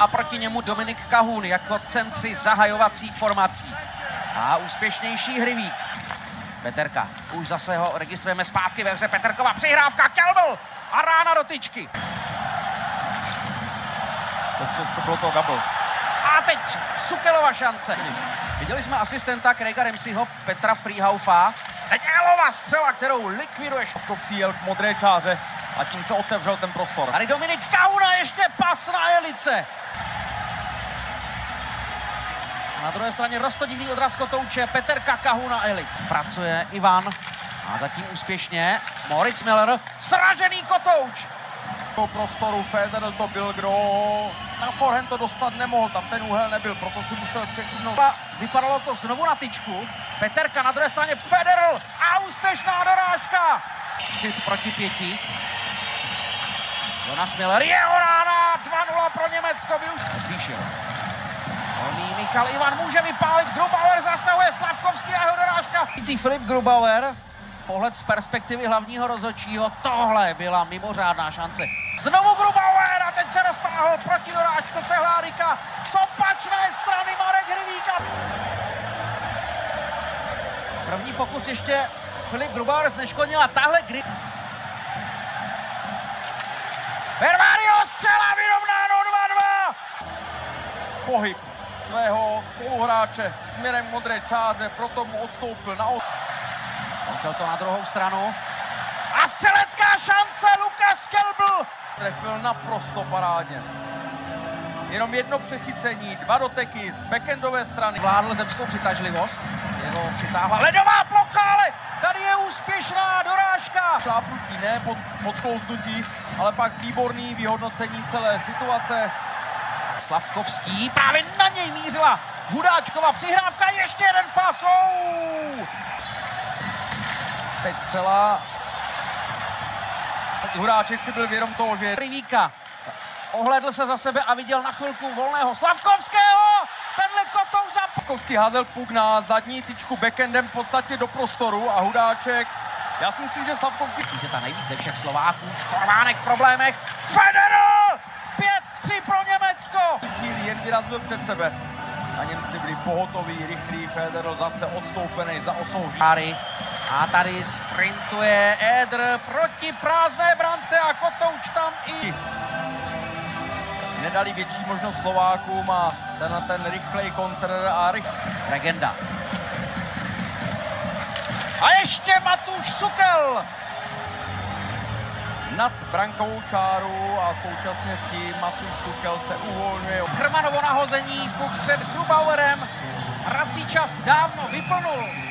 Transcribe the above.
a proti němu Dominik Kahun jako centři zahajovacích formací. A úspěšnější Hryvík. Peterka, už zase ho registrujeme zpátky ve hře. Peterkova přihrávka, Kelbl a rána do tyčky. To bylo to Gabl. A teď Sukelova šance. Viděli jsme asistenta Craiga Remsiho, Petra Freehaufa. Teď Elova střela, kterou likviduje. Škovský jel k modré čáře a tím se otevřel ten prostor. Tady Dominik Kauna, ještě pas na Elice. Na druhé straně rostodivný odraz Kotouče, Petr Kakahu na Elic. Pracuje Ivan a zatím úspěšně Moritz Miller, sražený Kotouč. Do prostoru Federer to byl, kdo na forehand to dostat nemohl, tam ten úhel nebyl, proto si musel překnout. Vypadalo to znovu na tyčku. Peterka na druhé straně Federer a úspěšná dorážka. 4 proti 5. Jonas Miller, jeho rána, 2-0 pro Německo, už Zvýšil. Volný Michal Ivan může vypálit, Grubauer zasahuje, Slavkovský a jeho dorážka. Filip Grubauer, pohled z perspektivy hlavního rozhodčího, tohle byla mimořádná šance. Znovu Grubauer a teď se dostáhl proti dorážce Cehlárika. Z opačné strany Marek Hryvíka. První pokus ještě Filip Grubauer zneškodnil a tahle kdy... Vervario Pohyb svého spoluhráče směrem modré čáře, proto mu odstoupil na Šel to na druhou stranu. A střelecká šance Lukas Kelbl. Trefil naprosto parádně. Jenom jedno přechycení, dva doteky z backendové strany. Vládl zemskou přitažlivost. Jeho přitáhla ledová plocha, ale tady je úspěšná dorážka. Šlápnutí, ne pod, podklouznutí, ale pak výborný vyhodnocení celé situace. Slavkovský, právě na něj mířila Hudáčkova přihrávka, ještě jeden pas. Oh! Teď střela. Teď Hudáček si byl vědom toho, že... Rivíka ohledl se za sebe a viděl na chvilku volného Slavkovského. Tenhle kotou za... Slavkovský házel puk na zadní tyčku backendem v podstatě do prostoru a Hudáček já si myslím, že Slavkovský... Že ta nejvíce všech Slováků, Škorvánek v problémech. Federer! Jen vyrazil před sebe. A Němci byli pohotoví, rychlý, Federer zase odstoupený za osou Žáry. A tady sprintuje Edr proti prázdné brance a Kotouč tam i... Nedali větší možnost Slovákům a ten, ten rychlej kontr a rych... Legenda. A ještě Matuš Sukel! Nad brankovou čáru a současně s tím Matuš Sukel se uvolňuje. Krmanovo nahození puk před Grubauerem. Hrací čas dávno vyplnul.